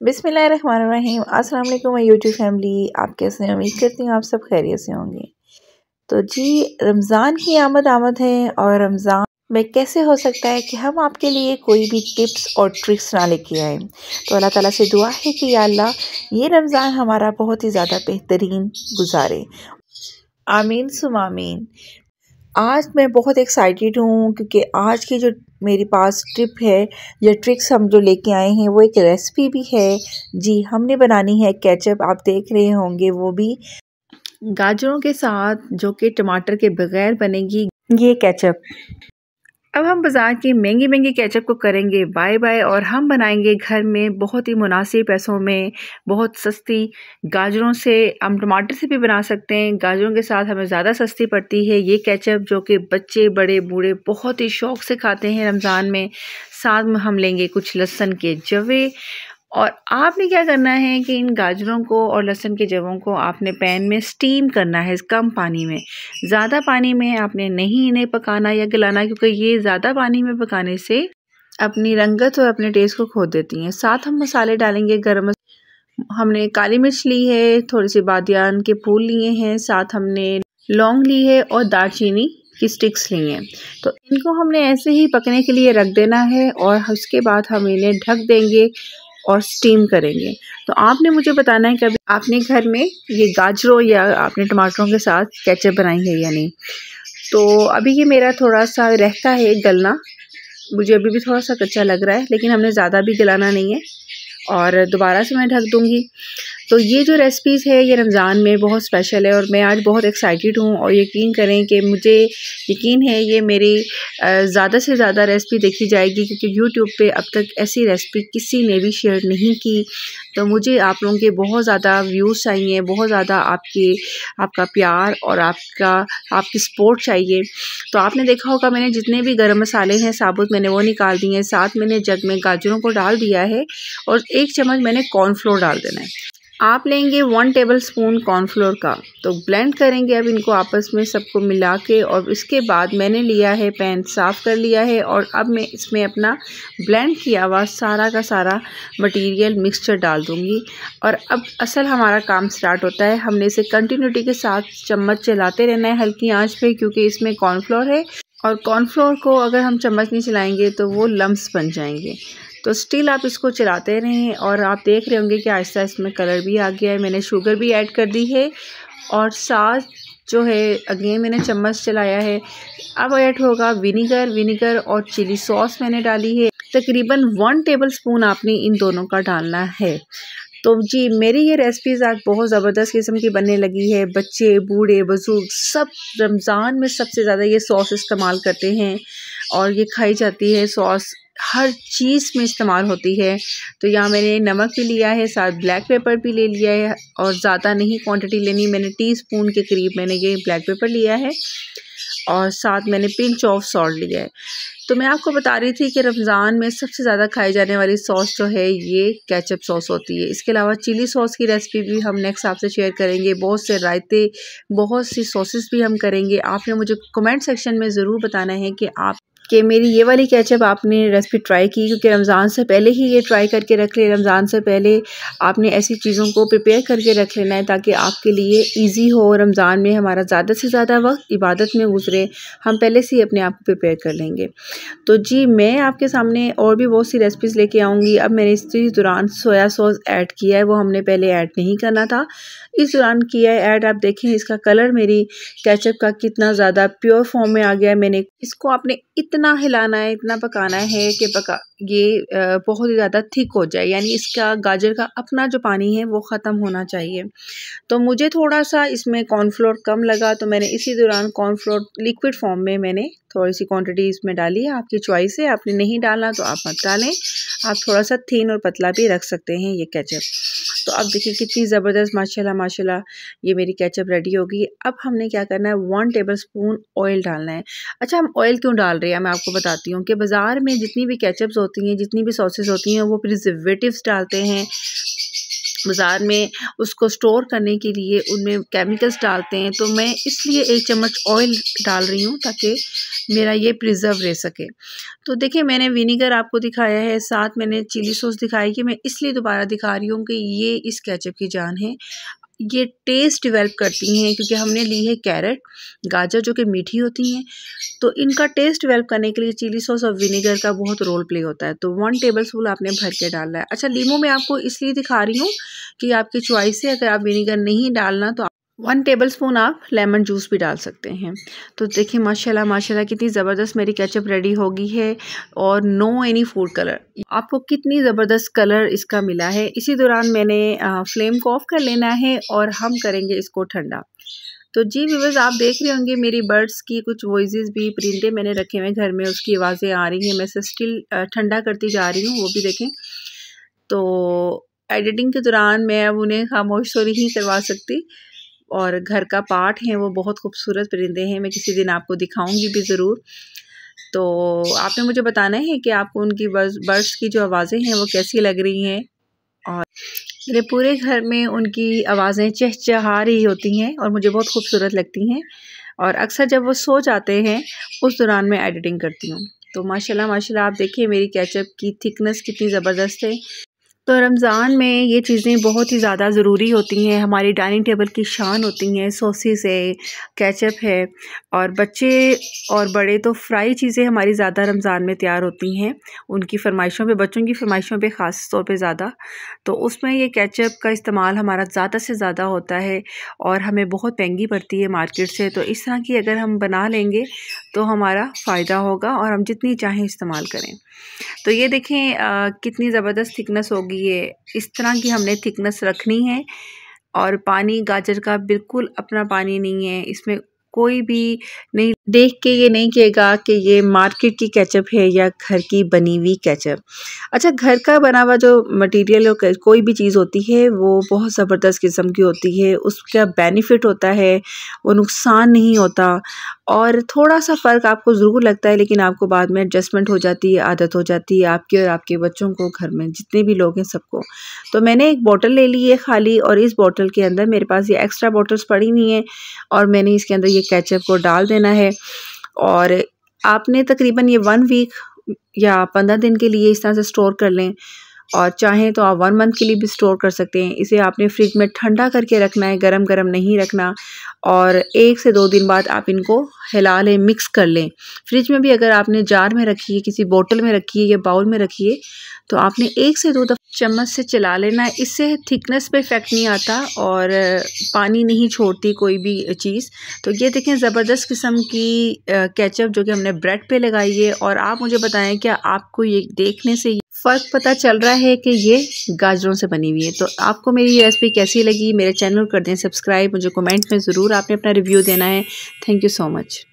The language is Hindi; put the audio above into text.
बिसमीम अस्सलाम वालेकुम यूट्यूब फैमिली। आप कैसे हैं उम्मीद करती हूँ आप सब खैरियत से होंगे। तो जी, रमज़ान की आमद आमद है और रमज़ान में कैसे हो सकता है कि हम आपके लिए कोई भी टिप्स और ट्रिक्स ना लेके आए? तो अल्लाह ताला से दुआ है कि या अल्लाह, ये रमज़ान हमारा बहुत ही ज़्यादा बेहतरीन गुजारे। आमीन सुम आमीन। आज मैं बहुत एक्साइटेड हूँ क्योंकि आज की जो मेरे पास ट्रिप है या ट्रिक्स हम जो लेके आए हैं वो एक रेसिपी भी है। जी हमने बनानी है केचप आप देख रहे होंगे वो भी। गाजरों के साथ जो कि टमाटर के बगैर बनेगी। ये केचप अब हम बाज़ार की महँगी महँगी केचप को करेंगे बाय बाय और हम बनाएँगे घर में बहुत ही मुनासिब पैसों में, बहुत सस्ती गाजरों से हम टमाटर से भी बना सकते हैं। गाजरों के साथ हमें ज़्यादा सस्ती पड़ती है। ये केचप जो कि बच्चे, बड़े, बूढ़े बहुत ही शौक़ से खाते हैं रमज़ान में। साथ में हम लेंगे कुछ लहसन के जवे। और आपने क्या करना है कि इन गाजरों को और लहसुन के जवों को आपने पैन में स्टीम करना है कम पानी में। ज़्यादा पानी में आपने नहीं इन्हें पकाना या गलाना, क्योंकि ये ज़्यादा पानी में पकाने से अपनी रंगत और अपने टेस्ट को खो देती हैं। साथ हम मसाले डालेंगे गर्म हमने काली मिर्च ली है थोड़ी सी बादियान के फूल लिए हैं, साथ हमने लौंग ली है और दालचीनी की स्टिक्स ली हैं। तो इनको हमने ऐसे ही पकने के लिए रख देना है और उसके बाद हम इन्हें ढक देंगे। और स्टीम करेंगे। तो आपने मुझे बताना है कि आपने घर में ये गाजरों या आपने टमाटरों के साथ केचप बनाई है या नहीं? तो अभी ये मेरा थोड़ा सा रहता है गलना। मुझे अभी भी थोड़ा सा कच्चा लग रहा है, लेकिन हमने ज़्यादा भी गलाना नहीं है। और दोबारा से मैं ढक दूँगी। तो ये जो रेसिपीज़ है, ये रमज़ान में बहुत स्पेशल है और मैं आज बहुत एक्साइटेड हूँ और यकीन करें कि मुझे यकीन है ये मेरी ज़्यादा से ज़्यादा रेसिपी देखी जाएगी क्योंकि यूट्यूब पे अब तक ऐसी रेसिपी किसी ने भी शेयर नहीं की। तो मुझे आप लोगों के बहुत ज़्यादा व्यूज़ चाहिए, बहुत ज़्यादा आपके, आपका प्यार और आपका, आपकी सपोर्ट चाहिए। तो आपने देखा होगा मैंने जितने भी गर्म मसाले हैं, साबुत मैंने वो निकाल दिए हैं, साथ मैंने जग में गाजरों को डाल दिया है और एक चम्मच मैंने कॉर्नफ्लोर डाल देना है। आप लेंगे वन टेबल स्पून कॉर्नफ्लोर का तो ब्लेंड करेंगे अब इनको आपस में सबको मिला के, और इसके बाद मैंने लिया है पैन साफ़ कर लिया है, और अब मैं इसमें अपना ब्लेंड किया हुआ सारा का सारा मटेरियल मिक्सचर डाल दूँगी। और अब असल हमारा काम स्टार्ट होता है, हमने इसे कंटिन्यूटी के साथ चम्मच चलाते रहना है हल्की आँच पर क्योंकि इसमें कॉर्नफ्लोर है, और कॉर्नफ्लोर को अगर हम चम्मच नहीं चलाएँगे तो वो लम्ब बन जाएँगे। तो स्टिल आप इसको चलाते रहें और आप देख रहे होंगे कि आहिस्ता इसमें कलर भी आ गया है। मैंने शुगर भी ऐड कर दी है और साथ जो है अगेन मैंने चम्मच चलाया है। अब ऐड होगा विनीगर विनीगर और चिली सॉस मैंने डाली है। तकरीबन वन टेबल स्पून आपने इन दोनों का डालना है। तो जी, मेरी ये रेसिपीज़ आज बहुत ज़बरदस्त किस्म की बनने लगी है। बच्चे, बूढ़े, बुज़ुर्ग सब रमज़ान में सबसे ज़्यादा ये सॉस इस्तेमाल करते हैं और ये खाई जाती है सॉस हर चीज़ में इस्तेमाल होती है। तो यहाँ मैंने नमक भी लिया है, साथ ब्लैक पेपर भी ले लिया है और ज़्यादा नहीं क्वांटिटी लेनी, मैंने टी स्पून के करीब मैंने ये ब्लैक पेपर लिया है और साथ मैंने पिंच ऑफ़ सॉल्ट लिया है। तो मैं आपको बता रही थी कि रमज़ान में सबसे ज़्यादा खाई जाने वाली सॉस जो है, ये कैचअप सॉस होती है। इसके अलावा चिली सॉस की रेसिपी भी हम नेक्स्ट आपसे शेयर करेंगे। बहुत से रायते, बहुत सी सॉसेस भी हम करेंगे। आपने मुझे कमेंट सेक्शन में ज़रूर बताना है कि आप कि मेरी ये वाली कैचअप आपने रेसिपी ट्राई की, क्योंकि रमज़ान से पहले ही ये ट्राई करके रख ले। रमज़ान से पहले आपने ऐसी चीज़ों को प्रिपेयर करके रख लेना है ताकि आपके लिए इजी हो रमज़ान में हमारा ज़्यादा से ज़्यादा वक्त इबादत में गुजरे। हम पहले से ही अपने आप को प्रिपेयर कर लेंगे। तो जी, मैं आपके सामने और भी बहुत सी रेसिपीज़ लेके आऊँगी। अब मैंने इस दौरान सोया सॉस ऐड किया है, वो हमने पहले ऐड नहीं करना था। इस दौरान किया है ऐड आप देखें इसका कलर मेरी कैचअप का कितना ज़्यादा प्योर फॉर्म में आ गया है। मैंने इसको आपने इतना हिलाना है, इतना पकाना है कि पका, ये बहुत ही ज़्यादा थिक हो जाए। यानी इसका गाजर का अपना जो पानी है, वो ख़त्म होना चाहिए। तो मुझे थोड़ा सा इसमें कॉर्नफ्लोर कम लगा तो मैंने इसी दौरान कॉर्नफ्लोर लिक्विड फॉर्म में मैंने थोड़ी सी क्वांटिटी इसमें डाली। है आपकी चॉइस है, आपने नहीं डालना तो आप मत डालें। आप थोड़ा सा थीन और पतला भी रख सकते हैं ये केचप तो अब देखिए कितनी ज़बरदस्त, माशाल्लाह माशाल्लाह, ये मेरी केचप रेडी होगी अब हमने क्या करना है? वन टेबल स्पून ऑयल डालना है। अच्छा हम ऑयल क्यों डाल रहे हैं? मैं आपको बताती हूँ कि बाज़ार में जितनी भी केचप्स होती हैं, जितनी भी सॉसेस होती हैं, वो प्रिजर्वेटिव्स डालते हैं। बाज़ार में उसको स्टोर करने के लिए उनमें केमिकल्स डालते हैं तो मैं इसलिए एक चम्मच ऑयल डाल रही हूँ ताकि मेरा ये प्रिजर्व रह सके। तो देखिए, मैंने विनीगर आपको दिखाया है, साथ मैंने चिली सॉस दिखाई कि मैं इसलिए दोबारा दिखा रही हूँ कि ये इस कैचअप की जान है। ये टेस्ट डेवलप करती हैं, क्योंकि हमने ली है कैरेट गाजर जो कि मीठी होती हैं। तो इनका टेस्ट डिवेल्प करने के लिए चिली सॉस और विनेगर का बहुत रोल प्ले होता है। तो वन टेबल स्पून आपने भर के डालना है। अच्छा लीमू मैं आपको इसलिए दिखा रही हूँ कि आपकी चॉइस है, अगर आप विनेगर नहीं डालना तो वन टेबल स्पून आप लेमन जूस भी डाल सकते हैं। तो देखिए, माशाल्लाह माशाल्लाह, कितनी ज़बरदस्त मेरी केचप रेडी होगी है और नो एनी फ़ूड कलर आपको कितनी ज़बरदस्त कलर इसका मिला है। इसी दौरान मैंने फ्लेम को ऑफ़ कर लेना है और हम करेंगे इसको ठंडा। तो जी व्यूवर्स आप देख रहे होंगे मेरी बर्ड्स की कुछ वॉइस भी, परिंदे मैंने रखे हुए हैं घर में, उसकी आवाज़ें आ रही हैं। मैं से स्टिल ठंडा करती जा रही हूँ, वो भी देखें। तो एडिटिंग के दौरान मैं अब उन्हें खामोश तो नहीं करवा सकती। और घर का पार्ट है, वो बहुत खूबसूरत परिंदे हैं, मैं किसी दिन आपको दिखाऊँगी भी ज़रूर। तो आपने मुझे बताना है कि आपको उनकी बर्ड्स की जो आवाज़ें हैं, वो कैसी लग रही हैं? और मेरे पूरे घर में उनकी आवाज़ें चहचहा रही होती हैं और मुझे बहुत खूबसूरत लगती हैं। और अक्सर जब वो सो जाते हैं, उस दौरान मैं एडिटिंग करती हूँ। तो माशाल्लाह माशाल्लाह, आप देखिए मेरी कैचअप की थिकनेस कितनी ज़बरदस्त है। तो रमज़ान में ये चीज़ें बहुत ही ज़्यादा ज़रूरी होती हैं। हमारी डाइनिंग टेबल की शान होती हैं, सॉसेस है, केचप है और बच्चे और बड़े तो फ्राई चीज़ें हमारी ज़्यादा रमज़ान में तैयार होती हैं। उनकी फरमाइशों पे, बच्चों की फरमाइशों पे ख़ास तौर पे ज़्यादा। तो उसमें ये केचप का इस्तेमाल हमारा ज़्यादा से ज़्यादा होता है और हमें बहुत महँगी पड़ती है मार्केट से। तो इस तरह की अगर हम बना लेंगे तो हमारा फ़ायदा होगा और हम जितनी चाहें इस्तेमाल करें। तो ये देखें आ, कितनी ज़बरदस्त थिकनेस होगी ये। इस तरह की हमने थिकनेस रखनी है और पानी गाजर का बिल्कुल अपना पानी नहीं है। इसमें कोई भी नहीं देख के ये नहीं कहेगा कि ये मार्केट की केचप है या घर की बनी हुई केचप। अच्छा घर का बना हुआ जो मटेरियल कोई भी चीज़ होती है, वो बहुत ज़बरदस्त किस्म की होती है, उसका बेनिफिट होता है, वो नुकसान नहीं होता और थोड़ा सा फ़र्क आपको ज़रूर लगता है, लेकिन आपको बाद में एडजस्टमेंट हो जाती है, आदत हो जाती है आपके और आपके बच्चों को घर में, जितने भी लोग हैं सबको। तो मैंने एक बॉटल ले ली है खाली और इस बॉटल के अंदर मेरे पास ये एक्स्ट्रा बॉटल्स पड़ी हुई हैं और मैंने इसके अंदर ये कैचअप को डाल देना है। और आपने तकरीबन ये वन वीक या पंद्रह दिन के लिए इस तरह से स्टोर कर लें। और चाहें तो आप वन मंथ के लिए भी स्टोर कर सकते हैं। इसे आपने फ्रिज में ठंडा करके रखना है गरम गरम नहीं रखना और एक से दो दिन बाद आप इनको हिला लें मिक्स कर लें। फ्रिज में भी अगर आपने जार में रखी है, किसी बोतल में रखी है या बाउल में रखी है तो आपने एक से दो दफ़ा चम्मच से चला लेना है। इससे थिकनेस पे इफ़ेक्ट नहीं आता और पानी नहीं छोड़ती कोई भी चीज़। तो ये देखें ज़बरदस्त किस्म की केचप जो कि हमने ब्रेड पे लगाई है और आप मुझे बताएँ, क्या आपको ये देखने से फ़र्क पता चल रहा है कि ये गाजरों से बनी हुई है। तो आपको मेरी ये रेसिपी कैसी लगी? मेरे चैनल कर दें सब्सक्राइब मुझे कमेंट में ज़रूर आपने अपना रिव्यू देना है। Thank you so much